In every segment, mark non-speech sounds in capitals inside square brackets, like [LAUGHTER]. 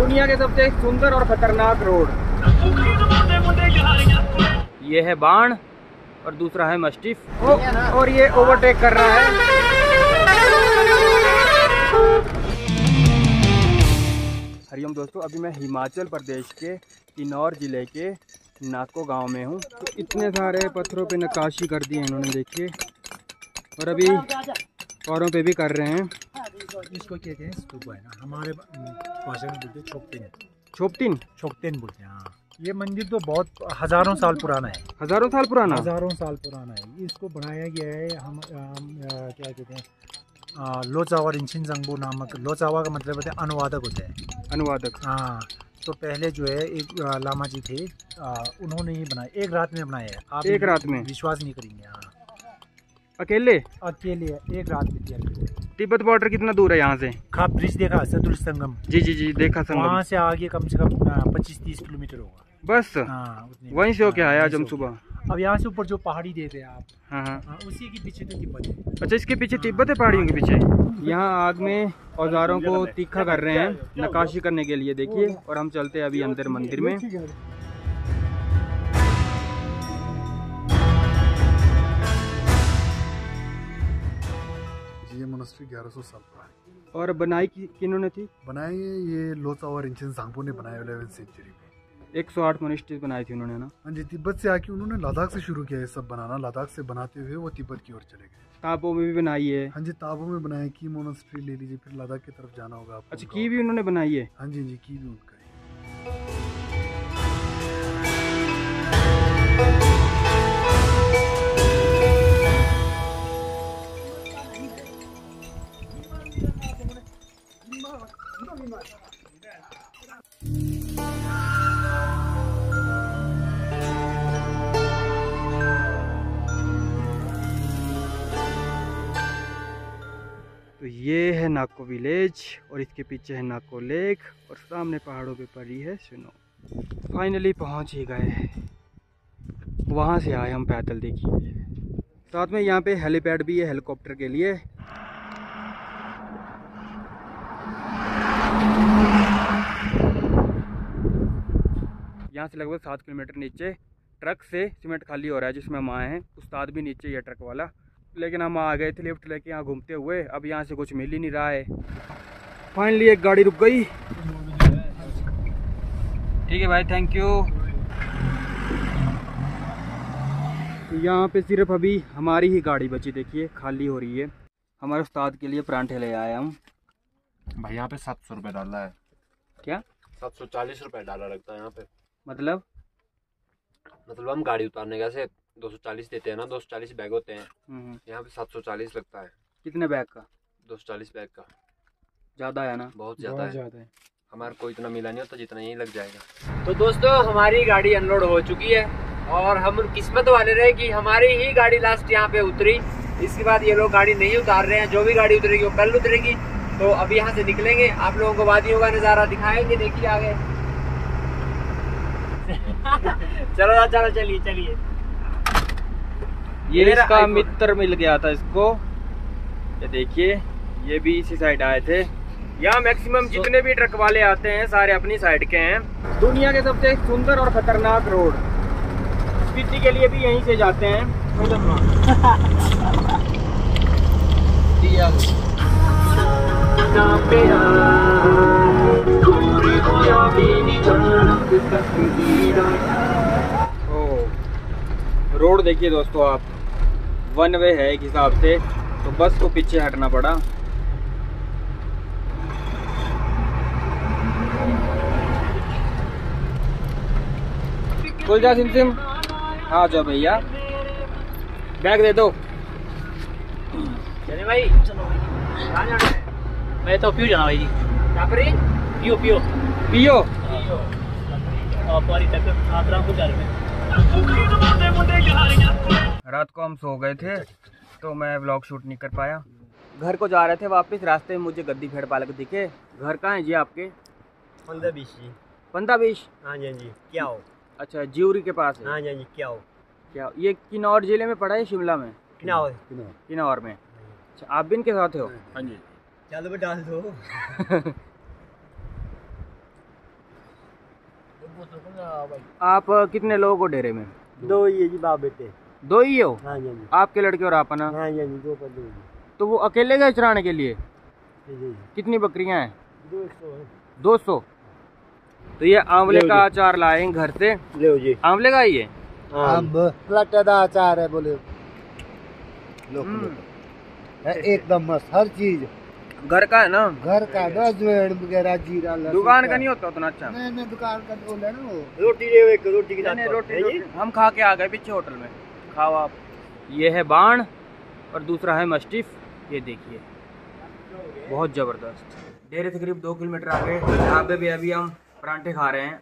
दुनिया के सबसे सुंदर और खतरनाक रोड। ये है बाण और दूसरा है मस्टिफ। और ये ओवरटेक कर रहा है। हरिओम दोस्तों, अभी मैं हिमाचल प्रदेश के किन्नौर ज़िले के नाको गाँव में हूँ। तो इतने सारे पत्थरों पे नक्काशी कर दी है इन्होंने, देखिए। और अभी औरों पे भी कर रहे हैं। इसको कहते हैं? स्तूपा है ना हमारे भाषा में बोलते हैं छोपटिन। छोकतेन बोलते हैं हाँ। ये मंदिर तो बहुत हज़ारों साल पुराना है। हज़ारों साल पुराना? हज़ारों साल पुराना है। इसको बनाया गया है हम, हम आ, क्या कहते हैं आ, लोचावा रिंचिन जंगबू नामक लोचावा का मतलब होता है अनुवादक होते हैं। अनुवादक। हाँ तो पहले जो है एक आ, लामा जी थे आ, उन्होंने ही बनाया एक रात में बनाया है। आप एक रात में? विश्वास नहीं करेंगे हाँ। अकेले? अकेले एक रात में तैयार किया तिब्बत बॉर्डर कितना दूर है यहाँ से? खा ब्रिज देखा सतुल संगम। जी जी जी देखा संगम। वहाँ से आगे कम से कम पच्चीस तीस किलोमीटर होगा। बस? हाँ वहीं से होके हाँ, आया आज हम सुबह? अब यहाँ से ऊपर जो पहाड़ी देख रहे हैं आप हाँ हाँ। हाँ, उसी के पीछे तो तिब्बत है। अच्छा इसके पीछे तिब्बत है पहाड़ियों के पीछे? यहाँ आग में औजारों को तीखा कर रहे हैं नकाशी करने के लिए देखिए और हम चलते हैं अभी अंदर मंदिर में। ये मोनास्ट्री 1100 साल पुरानी। और बनाई की किन्होंने थी? बनाई है ये लोचा और इंचन सांगपो ने बनाया इलेवन सेंचुरी में। 108 मोनिस्ट्रीज बनाई थी उन्होंने ना? हाँ जी तिब्बत से आके उन्होंने लद्दाख से शुरू किया ये सब बनाना। लद्दाख से बनाते हुए वो तिब्बत की ओर चले गए। ताबो में भी बनाई है। हाँ जी ताबों में बनाया की मोनास्ट्री ले लीजिए फिर लद्दाख की तरफ़ जाना होगा आपको अच्छा की भी उन्होंने बनाई है? हाँ जी जी की भी उनका विलेज और इसके पीछे है नाको लेक और सामने पहाड़ों पे पड़ी है स्नो। फाइनली पहुँच ही गए। वहाँ से आए हम पैदल, देखिए। साथ में यहाँ पे हेलीपैड भी है, हेलीकॉप्टर के लिए। यहाँ से लगभग सात किलोमीटर नीचे ट्रक से सीमेंट खाली हो रहा है, जिसमें हम आए हैं। उस्ताद भी नीचे ही है ट्रक वाला। लेकिन हम आ गए थे लिफ्ट लेके यहाँ घूमते हुए। अब यहाँ से कुछ मिल ही नहीं रहा है। फाइनली एक गाड़ी रुक गई। ठीक है भाई थैंक यू यहाँ पे सिर्फ़ अभी हमारी ही गाड़ी बची देखिए खाली हो रही है। हमारे उस्ताद के लिए परांठे ले आए हम। भाई यहाँ पे सात सौ रुपये डाला है। क्या? सात सौ चालीस रुपये डाला लगता है यहाँ पे। मतलब? मतलब हम गाड़ी उतारने कैसे 240 देते हैं ना 240 बैग होते हैं। हम्म, हम्म। यहाँ पे 740 लगता है। कितने बैग का? 240 बैग का। ज़्यादा है ना? बहुत ज़्यादा है। ज़्यादा है। हमारा कोई इतना मिला नहीं होता जितना यही लग जाएगा। तो दोस्तों हमारी गाड़ी अनलोड हो चुकी है और हम किस्मत वाले रहे कि हमारी ही गाड़ी लास्ट यहाँ पे उतरी। इसके बाद ये लोग गाड़ी नहीं उतार रहे हैं। जो भी गाड़ी उतरेगी वो कल उतरेगी। तो अभी यहाँ से निकलेंगे। आप लोगों को वादियों का नज़ारा दिखाएँगे। देखिए आगे। [LAUGHS] चलो चलो चलिए चलिए। ये इसका मित्र मिल गया था इसको। ये देखिए ये भी इसी साइड आए थे। यहाँ मैक्सिमम जितने भी ट्रक वाले आते हैं सारे अपनी साइड के हैं। दुनिया के सबसे सुंदर और खतरनाक रोड स्पीति के लिए भी यहीं से जाते हैं। रोड देखिए दोस्तों आप। वन वे है एक हिसाब से तो बस को पीछे हटना पड़ा। खुल जा सिम सिम। हाँ जाओ भैया। बैग दे दो। चले भाई। जाना मैं तो पियो जाना भाई। जी? पियो पियो पियो और पारी तक आगरा को जा रहे हैं रात को हम सो गए थे तो मैं व्लॉग शूट नहीं कर पाया। घर को जा रहे थे वापस रास्ते में मुझे गद्दी भेड़ पालक दिखे। घर कहाँ है जी आपके? पंद्रह बीस जी पंद्रह बीस हाँ जी हाँ जी क्या हो अच्छा ज्यूरी के पास है। हाँ जी हाँ जी क्या हो क्या हो? ये किन्नौर ज़िले में पड़ा है शिमला में? हो किन्नौर में। अच्छा आप भी इनके साथ हो? हाँ जी। चलो डाल दो। [LAUGHS] आप कितने लोग हो डेरे में? दो ही है जी बाप बेटे। दो ही हो? हाँ जी हाँ आपके लड़के और आप ना हाँ जी हाँ दो पर दो जी तो वो अकेले गए चराने के लिए? जी जी। कितनी बकरियाँ हैं? दो सौ है। दो सौ? तो ये आंवले का अचार लाए घर से? ले जी। आंवले का ही है? अचार है बोले। लो हम्म, एकदम मस्त हर चीज़। घर का है ना? घर का अजवाइन वगैरह जीरा लहसुन दुकान का। नहीं होता उतना अच्छा? नहीं नहीं दुकान का बोल है ना वो। रोटी ले एक रोटी की नहीं, रोटी। हम खा के आ गए पीछे होटल में। खाओ आप। ये है बाण और दूसरा है मस्टिफ ये देखिए। बहुत ज़बरदस्त। डेरे से करीब दो किलोमीटर आगे। यहाँ पे भी अभी हम परांठे खा रहे हैं।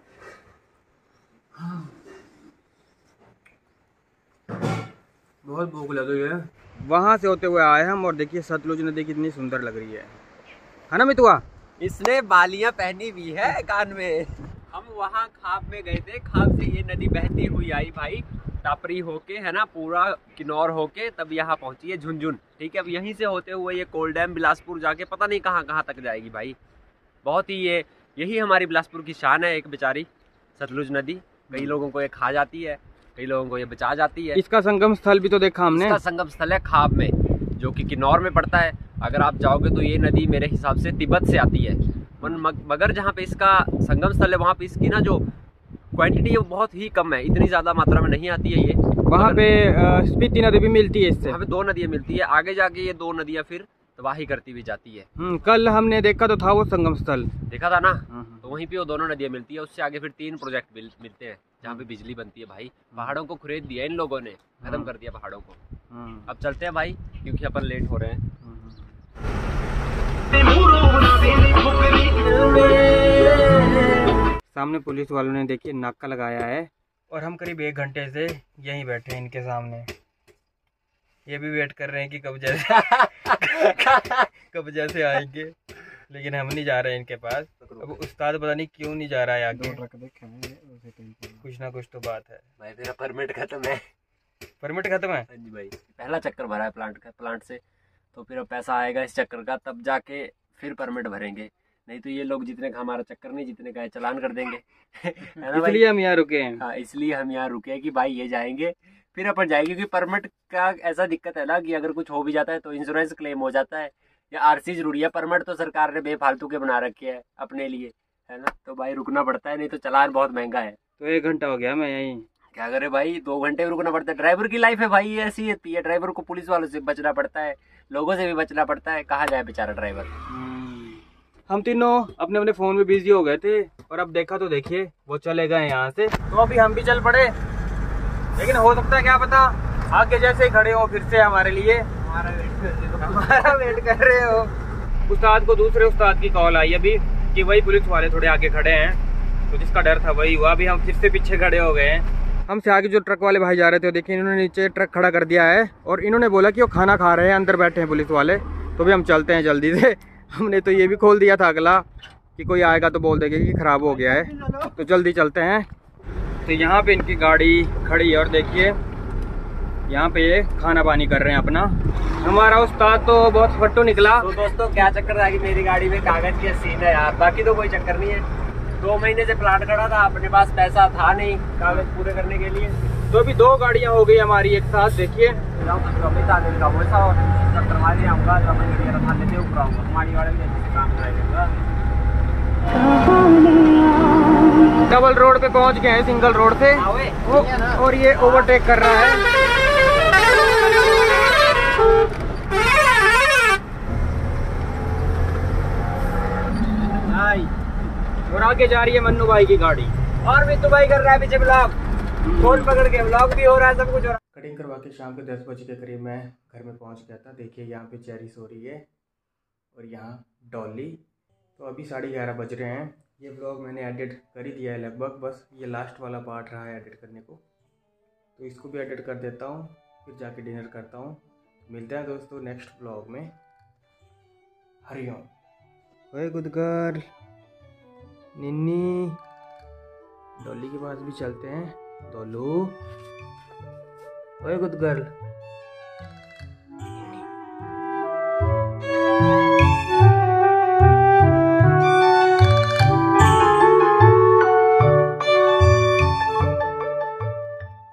बहुत भूख लग है। वहाँ से होते हुए आए हम और देखिए सतलुज नदी कितनी सुंदर लग रही है। है ना मितुआ? इसने बालियाँ पहनी हुई है कान में। हम वहाँ खाप में गए थे। खाप से ये नदी बहती हुई आई भाई। टापरी होके, है ना, पूरा किन्नौर होके तब यहाँ पहुँची है झुंझुन। ठीक है, अब यहीं से होते हुए ये कोल डैम, बिलासपुर जाके पता नहीं कहाँ कहाँ तक जाएगी भाई। बहुत ही ये, यही हमारी बिलासपुर की शान है एक बेचारी सतलुज नदी। कई लोगों को ये खा जाती है। कई लोगों को ये बचा जाती है। इसका संगम स्थल भी तो देखा हमने। इसका संगम स्थल है खाब में जो कि किन्नौर में पड़ता है। अगर आप जाओगे तो ये नदी मेरे हिसाब से तिब्बत से आती है। मगर जहाँ पे इसका संगम स्थल है वहाँ पे इसकी ना जो क्वांटिटी है वो बहुत ही कम है। इतनी ज़्यादा मात्रा में नहीं आती है ये। वहाँ पे स्पीति नदी भी मिलती है इससे। वहाँ पे दो नदियाँ मिलती है। आगे जाके ये दो नदियाँ फिर तबाही करती हुई जाती है। हम्म, कल हमने देखा तो था वो संगम स्थल। देखा था ना? हम्म, तो वहीं पे वो दोनों नदियाँ मिलती है उससे आगे फिर तीन प्रोजेक्ट मिल, मिलते हैं जहाँ पे बिजली बनती है भाई। पहाड़ों को खुरेद दिया इन लोगों ने खत्म कर दिया पहाड़ों को। हम्म, अब चलते हैं भाई क्योंकि अपन लेट हो रहे हैं। सामने पुलिस वालों ने देखिए नाका लगाया है। और हम करीब एक घंटे से यहीं बैठे हैं इनके सामने। ये भी वेट कर रहे हैं कि कब जैसे [LAUGHS] कब जैसे आएँगे। लेकिन हम नहीं जा रहे हैं इनके पास। अब उस्ताद पता नहीं क्यों नहीं जा रहा है आगे। कुछ ना कुछ तो बात है। भाई तेरा परमिट खत्म है। परमिट खत्म है? हाँ जी भाई। पहला चक्कर भरा है प्लांट का प्लांट से। तो फिर पैसा आएगा इस चक्कर का तब जाके फिर परमिट भरेंगे। नहीं तो ये लोग जितने का हमारा चक्कर नहीं जितने का है चलान कर देंगे। है ना भाई? इसलिए हम यहाँ रुके हैं। हाँ इसलिए हम यहाँ रुके हैं कि भाई ये जाएँगे फिर अपन जाएँगे क्योंकि परमिट का ऐसा दिक्कत है ना कि अगर कुछ हो भी जाता है तो इंश्योरेंस क्लेम हो जाता है। या आरसी ज़रूरी है परमिट तो सरकार ने बेफालतू के बना रखे है अपने लिए है ना? तो भाई रुकना पड़ता है नहीं तो चलान बहुत महँगा है। तो एक घंटा हो गया मैं यहीं। क्या करे भाई दो घंटे भी रुकना पड़ता है। ड्राइवर की लाइफ है भाई ऐसी होती है ड्राइवर को पुलिस वालों से बचना पड़ता है लोगों से भी बचना पड़ता है कहाँ जाए बेचारा ड्राइवर? हम तीनों अपने अपने फ़ोन में बिज़ी हो गए थे और अब देखा तो देखिए वो चले गए यहाँ से। तो अभी हम भी चल पड़े। लेकिन हो सकता है क्या पता आगे जैसे खड़े हो फिर से हमारे लिए। हमारा [LAUGHS] वेट कर रहे हो। उस्ताद को दूसरे उस्ताद की कॉल आई अभी कि वही पुलिस वाले थोड़े आगे खड़े हैं। तो जिसका डर था वही हुआ। अभी हम फिर से पीछे खड़े हो गए हैं। हमसे आगे जो ट्रक वाले भाई जा रहे थे देखिए इन्होंने नीचे ट्रक खड़ा कर दिया है और इन्होंने बोला कि वो खाना खा रहे हैं अंदर बैठे हैं पुलिस वाले। तो भी हम चलते हैं जल्दी से। [LAUGHS] हमने तो ये भी खोल दिया था अगला कि कोई आएगा तो बोल देगा कि ख़राब हो गया है। तो जल्दी चलते हैं। तो यहाँ पे इनकी गाड़ी खड़ी है और देखिए यहाँ पे ये खाना पानी कर रहे हैं अपना। हमारा उस्ताद तो बहुत फट्टू निकला। तो दोस्तों क्या चक्कर था कि मेरी गाड़ी में कागज़ की सीन है यार? बाकी तो कोई चक्कर नहीं है। दो महीने से प्लाट खड़ा था अपने पास पैसा था नहीं कागज़ पूरे करने के लिए। तो अभी दो गाड़ियाँ हो गई हमारी एक साथ देखिए। तो कराएगा डबल रोड पे पहुँच गए हैं सिंगल रोड से। और ये ओवरटेक कर रहा है। आगे जा रही है मन्नू भाई की गाड़ी। और भी तो भाई कर रहा है पीछे ब्लॉग फ़ोन पकड़ के ब्लॉग भी हो रहा है सब कुछ हो रहा है। कटिंग करवा के शाम के दस बजे के करीब मैं घर में पहुँच गया था। देखिए यहाँ पे चेरी सो रही है और यहाँ डॉली। तो अभी साढ़े ग्यारह बज रहे हैं। ये ब्लॉग मैंने एडिट कर ही दिया है लगभग। बस ये लास्ट वाला पार्ट रहा है एडिट करने को। तो इसको भी एडिट कर देता हूँ फिर जाके डिनर करता हूँ। मिलते हैं दोस्तों नेक्स्ट ब्लॉग में। हरिओम। ओए गुड गर्ल निन्नी। डॉली के पास भी चलते हैं। डोलू। ओए गुड गर्ल